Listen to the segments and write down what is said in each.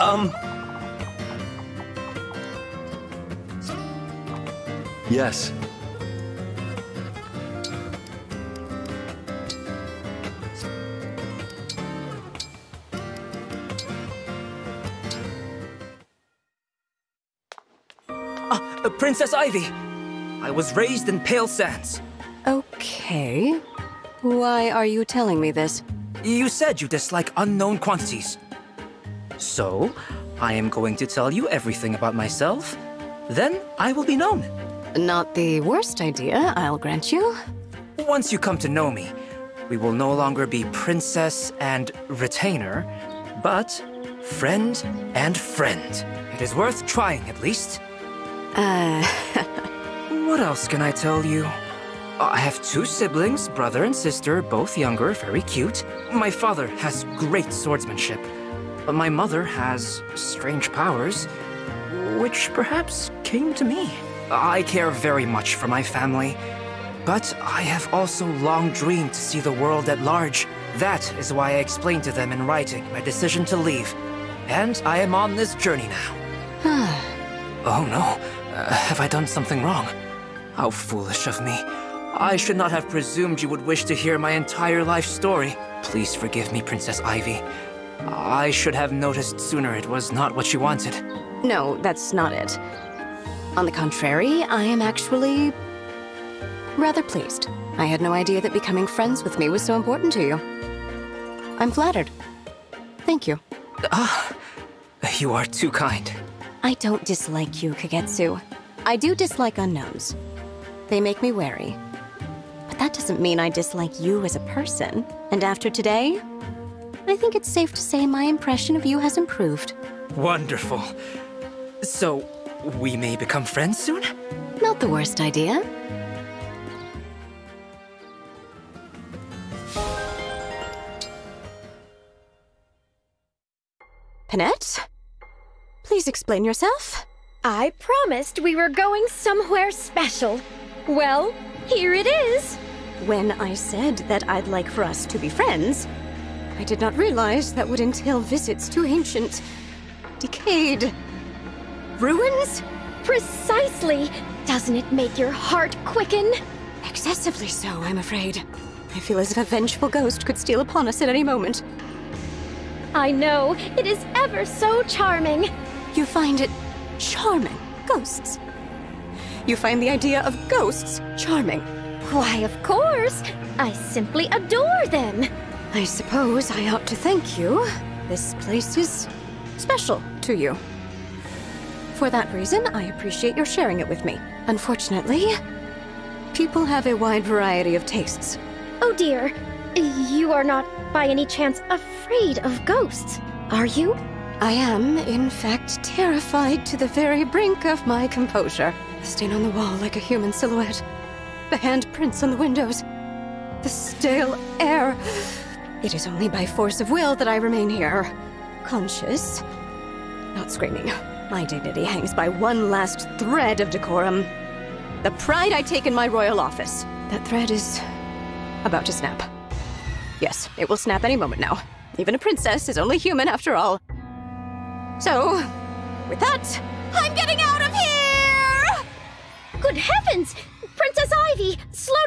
Um... Yes. Uh, uh, Princess Ivy! I was raised in Pale Sands. Okay. Why are you telling me this? You said you dislike unknown quantities. So, I am going to tell you everything about myself. Then I will be known. Not the worst idea, I'll grant you. Once you come to know me, we will no longer be princess and retainer, but friend and friend. It is worth trying, at least. Uh... what else can I tell you? I have two siblings, brother and sister, both younger, very cute. My father has great swordsmanship. But my mother has strange powers, which perhaps came to me. I care very much for my family, but I have also long dreamed to see the world at large. That is why I explained to them in writing my decision to leave. And I am on this journey now. oh no, uh, have I done something wrong? How foolish of me. I should not have presumed you would wish to hear my entire life story. Please forgive me, Princess Ivy. I should have noticed sooner it was not what she wanted. No, that's not it. On the contrary, I am actually... rather pleased. I had no idea that becoming friends with me was so important to you. I'm flattered. Thank you. Ah, you are too kind. I don't dislike you, Kagetsu. I do dislike unknowns. They make me wary. But that doesn't mean I dislike you as a person. And after today, I think it's safe to say my impression of you has improved. Wonderful. So, we may become friends soon? Not the worst idea. Panette? Please explain yourself. I promised we were going somewhere special. Well, here it is. When I said that I'd like for us to be friends, I did not realize that would entail visits to ancient, decayed ruins? Precisely. Doesn't it make your heart quicken? Excessively so, I'm afraid. I feel as if a vengeful ghost could steal upon us at any moment. I know. It is ever so charming. You find it charming? Ghosts? You find the idea of ghosts charming? Why, of course. I simply adore them. I suppose I ought to thank you. This place is special to you. For that reason, I appreciate your sharing it with me. Unfortunately, people have a wide variety of tastes. Oh dear. You are not, by any chance, afraid of ghosts, are you? I am, in fact, terrified to the very brink of my composure. The stain on the wall like a human silhouette. The handprints on the windows. The stale air. It is only by force of will that I remain here. Conscious. Not screaming. My dignity hangs by one last thread of decorum. The pride I take in my royal office. That thread is about to snap. Yes, it will snap any moment now. Even a princess is only human after all. So, with that, I'm getting out of here! Good heavens! Princess Ivy, slow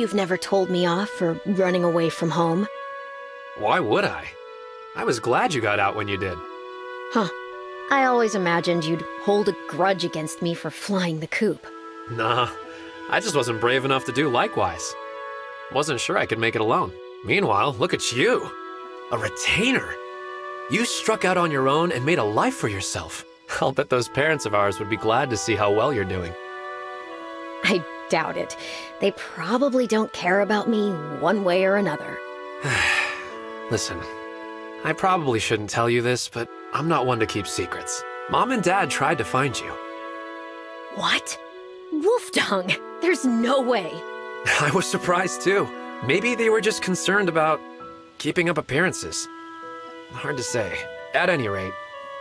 you've never told me off for running away from home? Why would I? I was glad you got out when you did. Huh. I always imagined you'd hold a grudge against me for flying the coop. Nah, I just wasn't brave enough to do likewise. Wasn't sure I could make it alone. Meanwhile, look at you. A retainer. You struck out on your own and made a life for yourself. I'll bet those parents of ours would be glad to see how well you're doing. I doubt it. They probably don't care about me one way or another. Listen, I probably shouldn't tell you this, but I'm not one to keep secrets. Mom and Dad tried to find you. What? Wolfdung? There's no way. I was surprised too. Maybe they were just concerned about keeping up appearances. Hard to say. At any rate,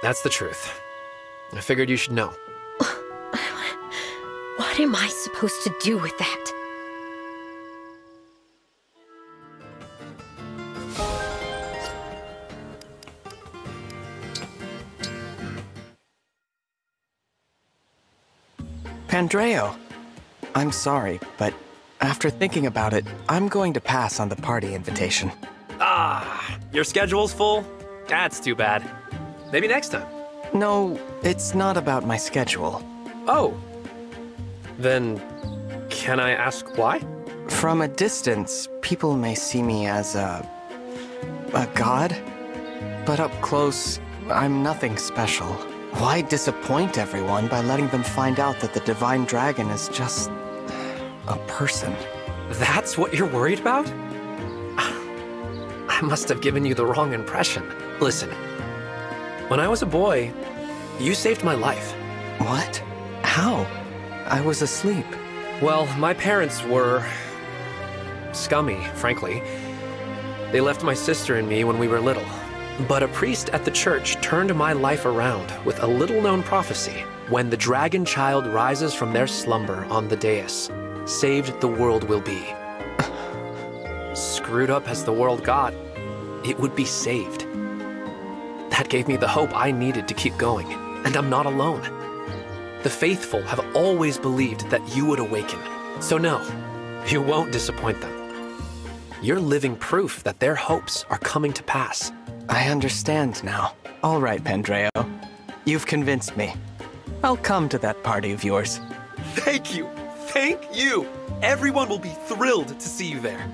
that's the truth. I figured you should know. What am I supposed to do with that? Pandreo, I'm sorry, but after thinking about it, I'm going to pass on the party invitation. Ah, your schedule's full? That's too bad. Maybe next time. No, it's not about my schedule. Oh. Then, can I ask why? From a distance, people may see me as a. a god. But up close, I'm nothing special. Why disappoint everyone by letting them find out that the Divine Dragon is just. a person? That's what you're worried about? I must have given you the wrong impression. Listen, when I was a boy, you saved my life. What? How? I was asleep. Well, my parents were. scummy, frankly. They left my sister and me when we were little. But a priest at the church turned my life around with a little known prophecy. When the dragon child rises from their slumber on the dais, saved the world will be. Screwed up as the world got, it would be saved. That gave me the hope I needed to keep going, and I'm not alone. The faithful have always believed that you would awaken, so no, you won't disappoint them. You're living proof that their hopes are coming to pass. I understand now. All right, Pandreo. You've convinced me. I'll come to that party of yours. Thank you! Thank you! Everyone will be thrilled to see you there.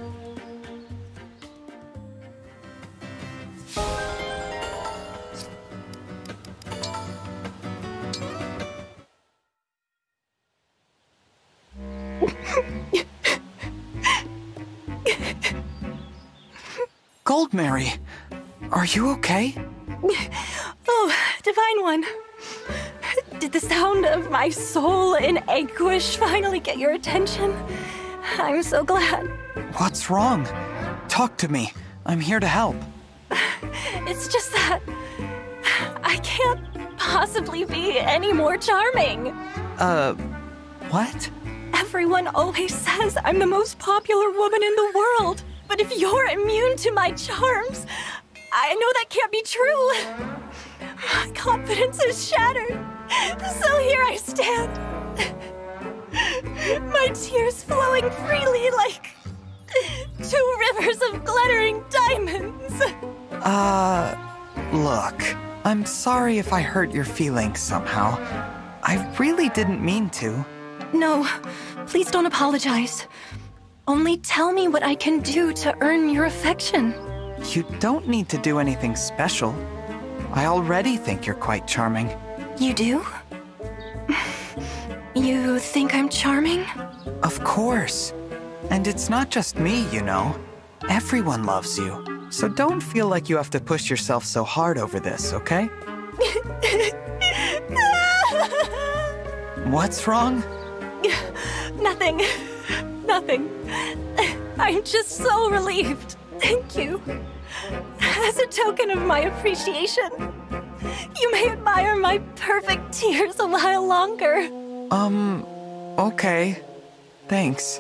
Goldmary, are you okay? Oh, Divine One. Did the sound of my soul in anguish finally get your attention? I'm so glad. What's wrong? Talk to me. I'm here to help. It's just that I can't possibly be any more charming. Uh, what? Everyone always says I'm the most popular woman in the world. But if you're immune to my charms, I know that can't be true. My confidence is shattered. So here I stand. My tears flowing freely like two rivers of glittering diamonds. Uh, look. I'm sorry if I hurt your feelings somehow. I really didn't mean to. No, please don't apologize. Only tell me what I can do to earn your affection. You don't need to do anything special. I already think you're quite charming. You do? You think I'm charming? Of course. And it's not just me, you know. Everyone loves you. So don't feel like you have to push yourself so hard over this, okay? What's wrong? Nothing. Nothing. I'm just so relieved. Thank you. As a token of my appreciation, you may admire my perfect tears a while longer. Um, okay. Thanks.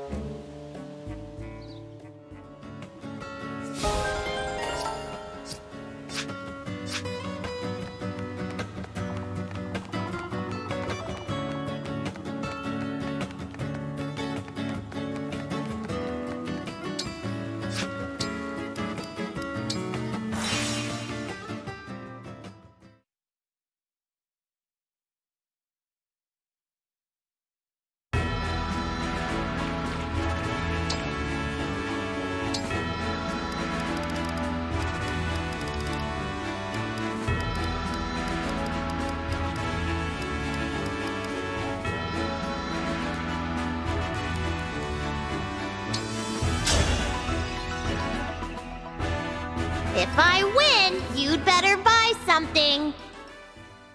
Something.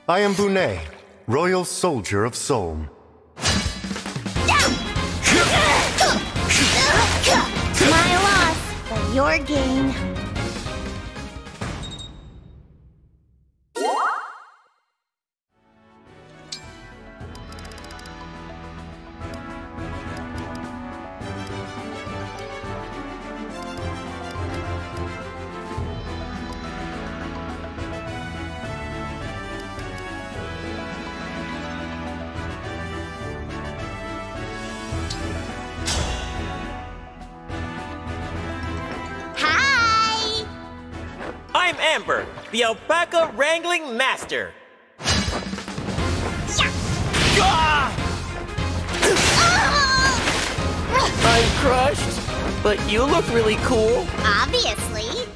I am Bunet, Royal Soldier of Solm. My loss, but your gain. Amber, the alpaca wrangling master. Ah! I'm crushed, but you look really cool. Obviously.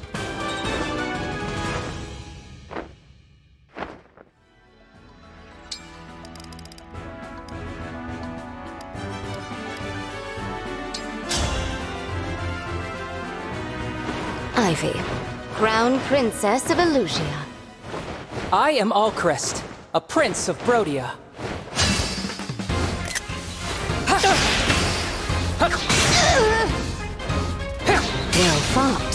Ivy, Crown Princess of Elusia. I am Alcrest, a prince of Brodia. Well fought.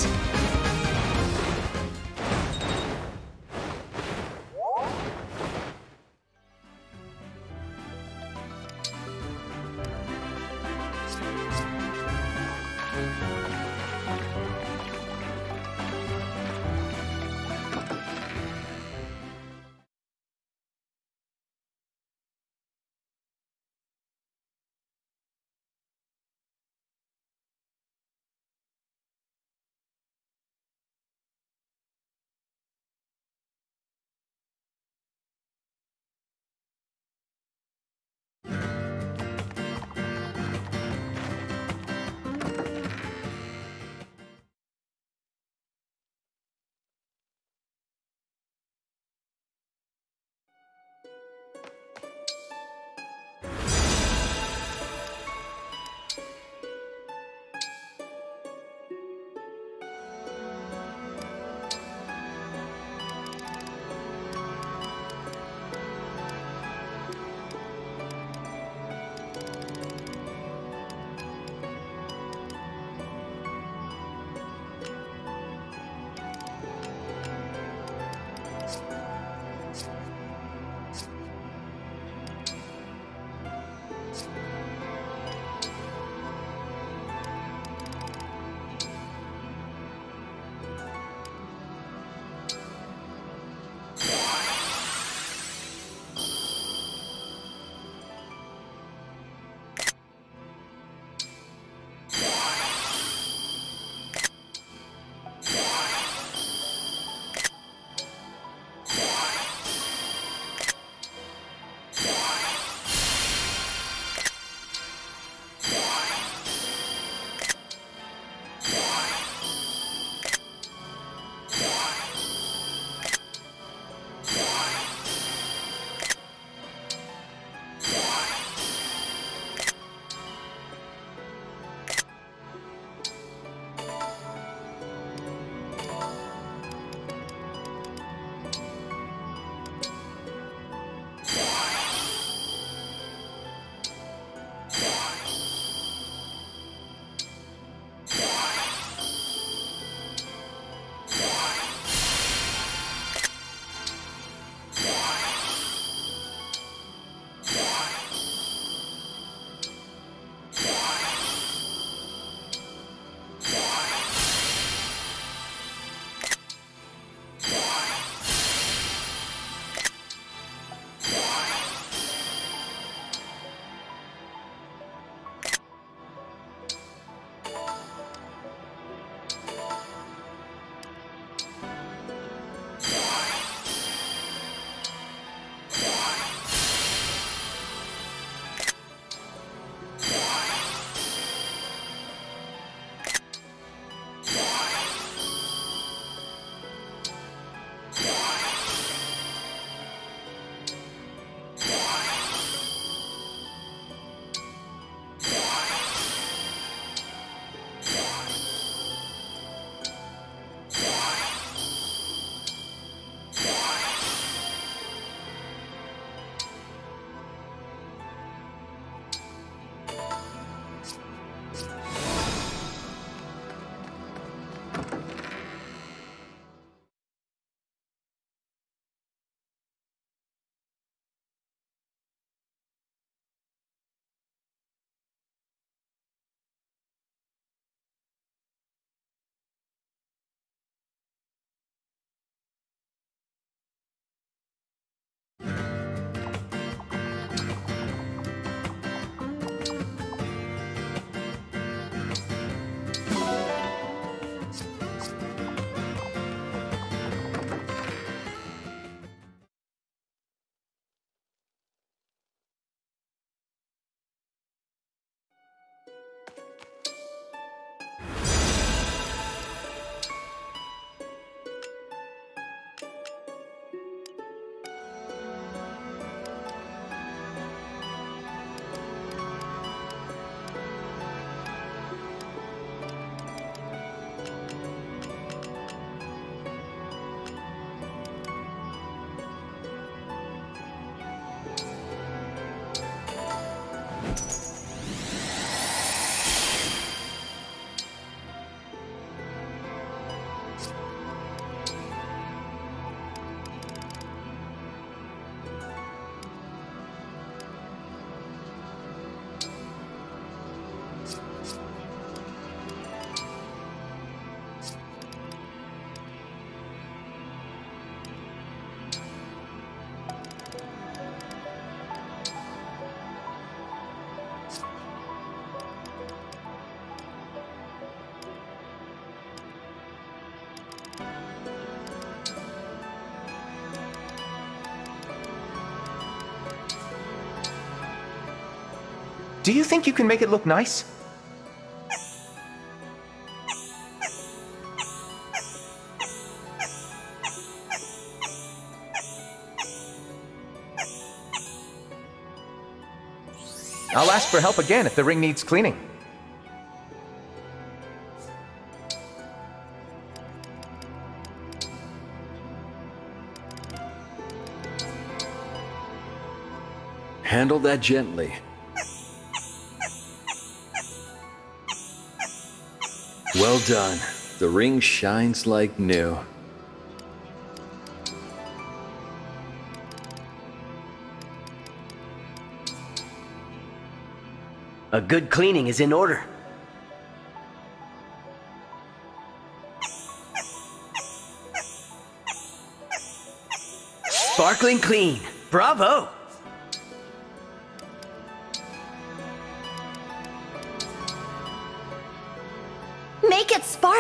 Do you think you can make it look nice? I'll ask for help again if the ring needs cleaning. Handle that gently. Well done. The ring shines like new. A good cleaning is in order. Sparkling clean. Bravo!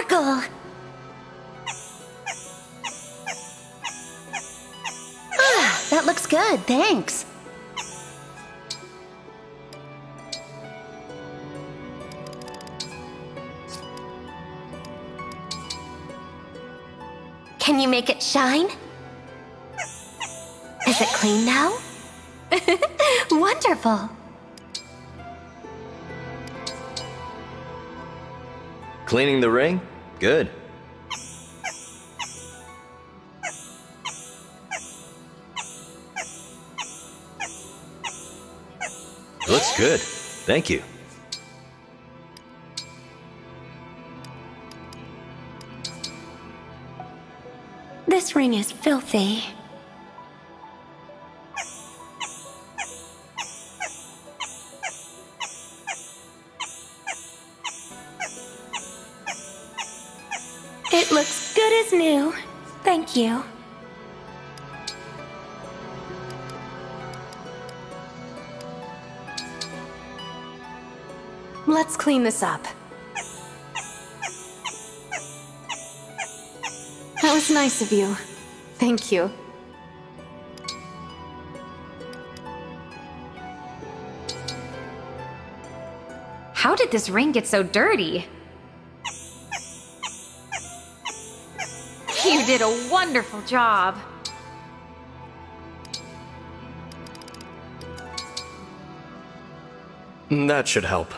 Sparkle! Ah, that looks good, thanks. Can you make it shine? Is it clean now? Wonderful. Cleaning the ring? Good. Looks good. Thank you. This ring is filthy. Clean this up. That was nice of you. Thank you. How did this ring get so dirty? You did a wonderful job. That should help.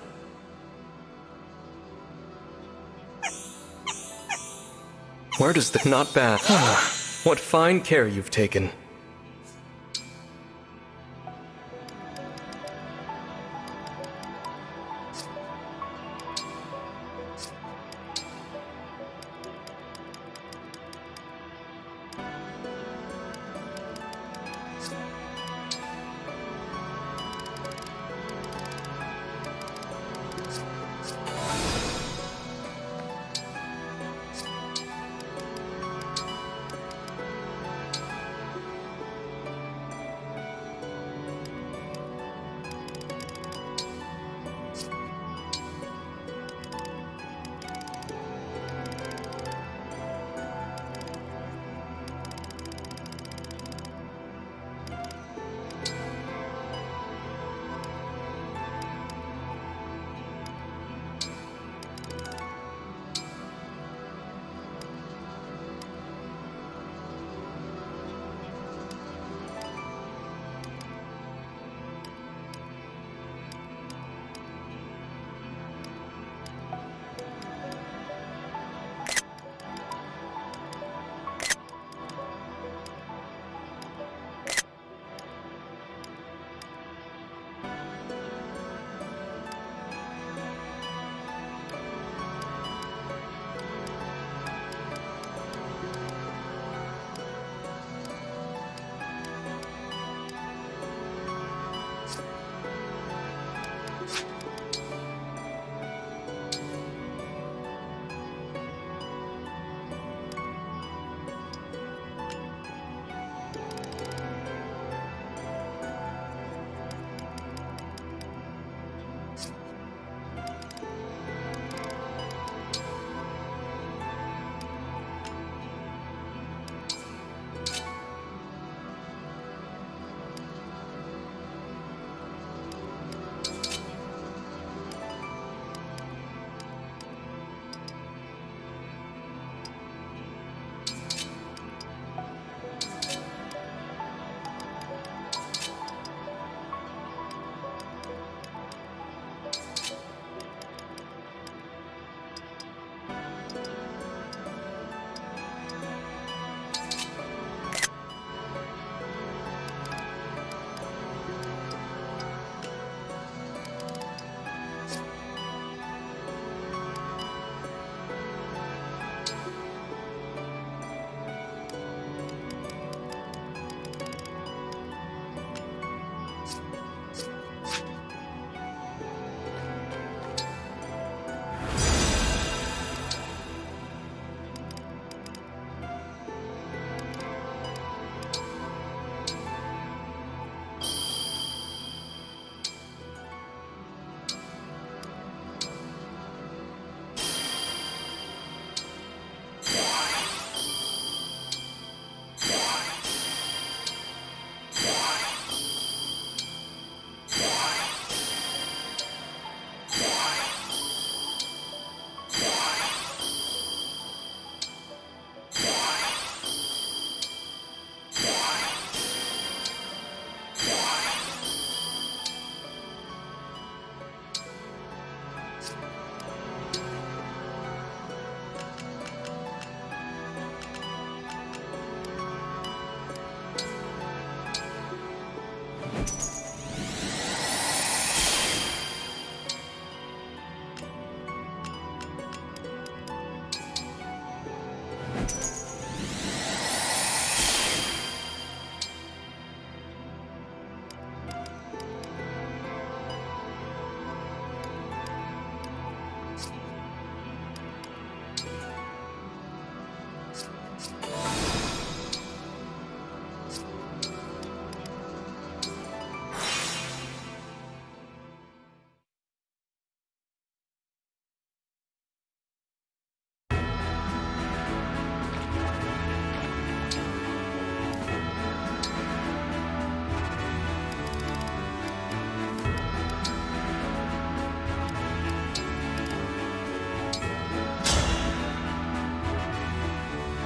Where does the... Not bad. what fine care you've taken.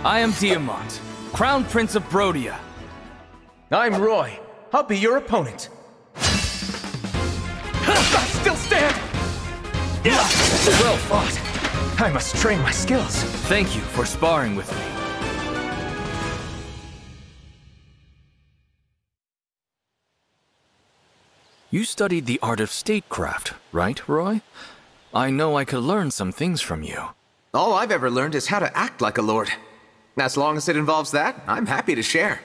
I am Diamant, Crown Prince of Brodia. I'm Roy. I'll be your opponent. I still stand! Yeah! Well fought. I must train my skills. Thank you for sparring with me. You studied the art of statecraft, right, Roy? I know I could learn some things from you. All I've ever learned is how to act like a lord. As long as it involves that, I'm happy to share.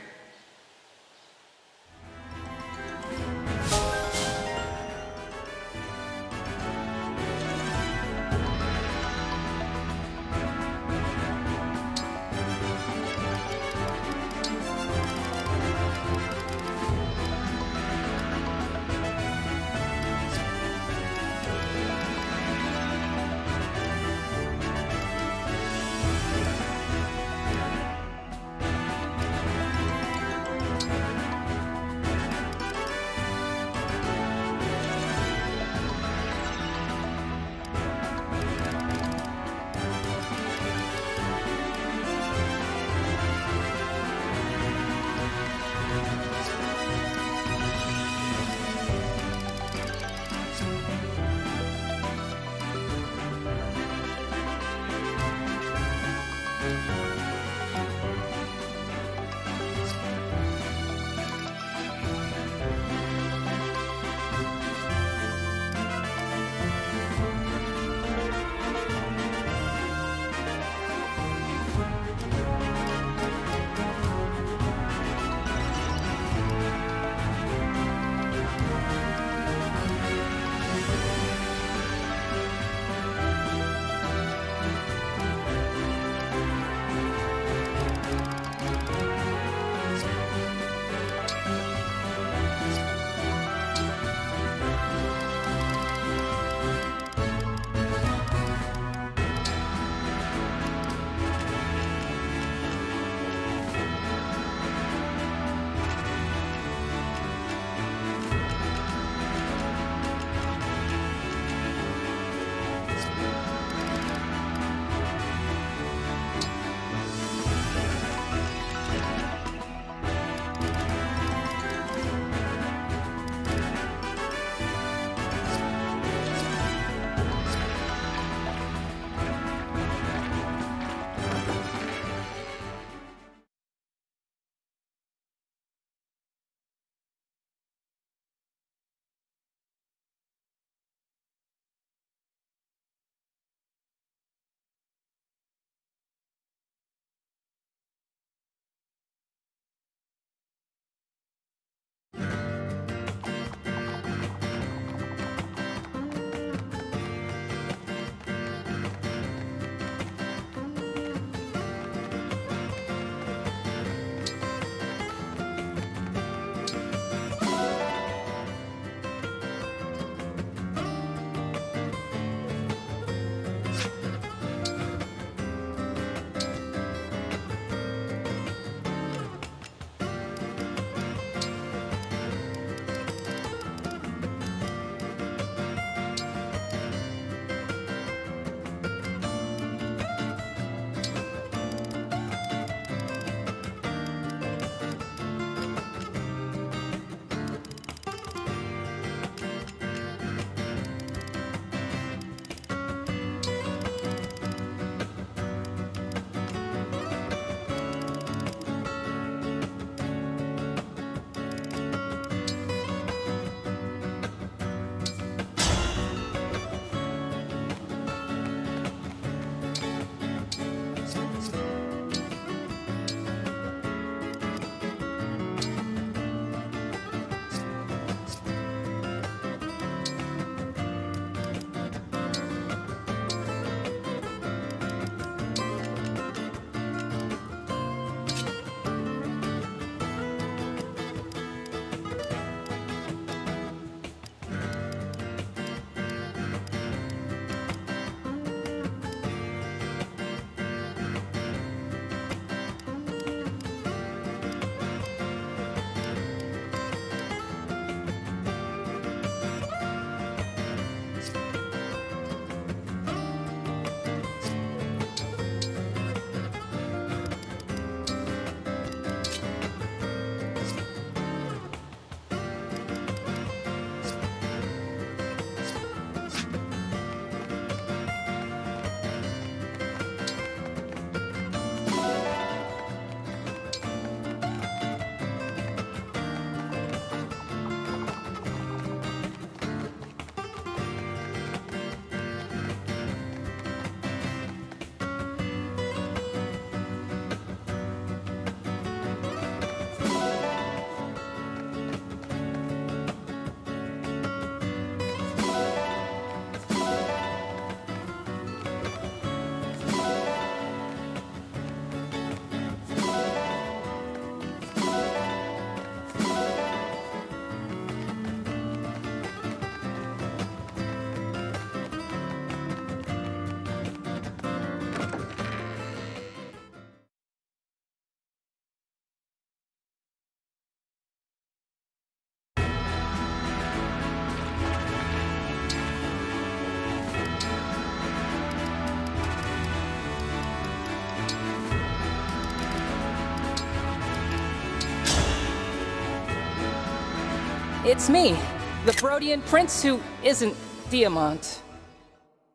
It's me, the Brodian prince who isn't Diamant.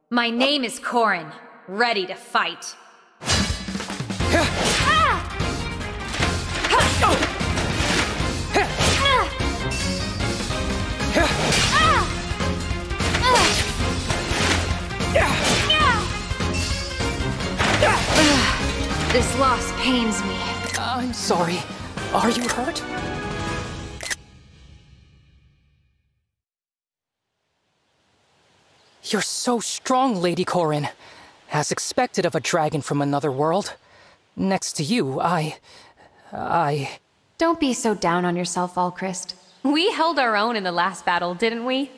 My name is Corin, ready to fight. This loss pains me. I'm sorry. Are you hurt? You're so strong, Lady Corin. As expected of a dragon from another world. Next to you, I... I... Don't be so down on yourself, Alcryst. We held our own in the last battle, didn't we?